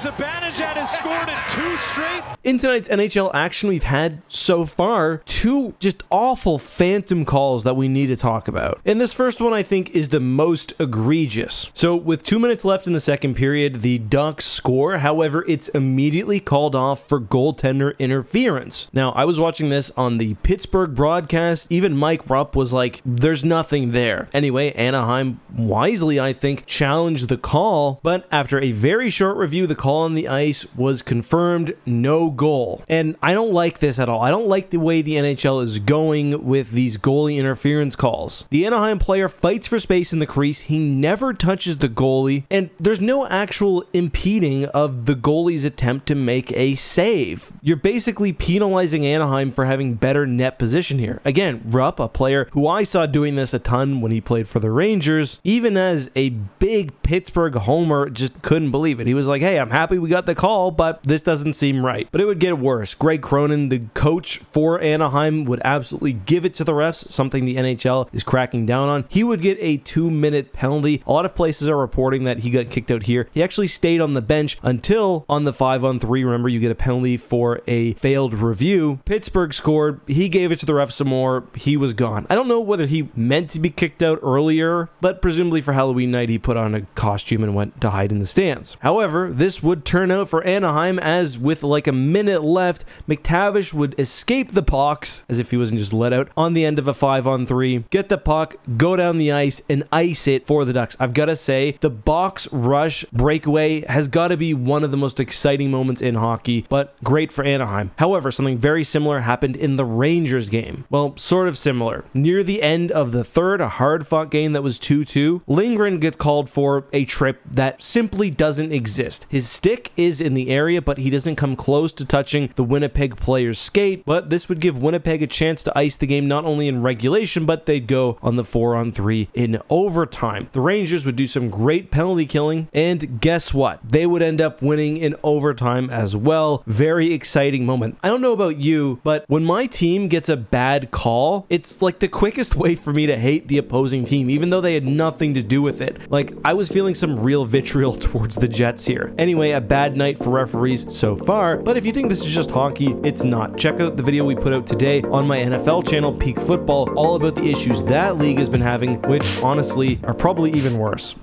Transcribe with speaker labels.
Speaker 1: Has scored in two straight.
Speaker 2: In tonight's NHL action, we've had so far two just awful phantom calls that we need to talk about. And this first one, I think, is the most egregious. So, with two minutes left in the second period, the Ducks score. However, it's immediately called off for goaltender interference. Now, I was watching this on the Pittsburgh broadcast. Even Mike Rupp was like, there's nothing there. Anyway, Anaheim wisely, I think, challenged the call, but after a very short review, the call on the ice was confirmed no goal. And I don't like this at all. I don't like the way the NHL is going with these goalie interference calls. The Anaheim player fights for space in the crease, he never touches the goalie, and there's no actual impeding of the goalie's attempt to make a save. You're basically penalizing Anaheim for having better net position here. Again, Rupp, a player who I saw doing this a ton when he played for the Rangers, even as a big Pittsburgh homer, just couldn't believe it. He was like, hey, I'm happy we got the call, but this doesn't seem right. But it would get worse. Greg Cronin, the coach for Anaheim, would absolutely give it to the refs, something the NHL is cracking down on. He would get a two minute penalty. A lot of places are reporting that he got kicked out here. He actually stayed on the bench until on the five on three. Remember, you get a penalty for a failed review. Pittsburgh scored. He gave it to the ref some more. He was gone. I don't know whether he meant to be kicked out earlier, but presumably for Halloween night, he put on a costume and went to hide in the stands. However, this would turn out for Anaheim as with like a minute left, McTavish would escape the pucks as if he wasn't just let out on the end of a five on three, get the puck, go down the ice, and ice it for the Ducks. I've got to say, the box rush breakaway has got to be one of the most exciting moments in hockey, but great for Anaheim. However, something very similar happened in the Rangers game. Well, sort of similar. Near the end of the third, a hard fought game that was 2 2, Lindgren gets called for a trip that simply doesn't exist. His stick is in the area, but he doesn't come close to touching the Winnipeg player's skate. But this would give Winnipeg a chance to ice the game not only in regulation, but they'd go on the 4 on 3 in overtime. The Rangers would do some great penalty killing, and guess what? They would end up winning in overtime as well. Very exciting moment. I don't know about you, but when my team gets a bad call, it's like the quickest way for me to hate the opposing team, even though they had nothing to do with it. Like, I was feeling some real vitriol towards the Jets here. Anyway, a bad night for referees so far, but if you think this is just honky, it's not. Check out the video we put out today on my NFL channel, Peak Football, all about the issues that league has been having, which honestly are probably even worse.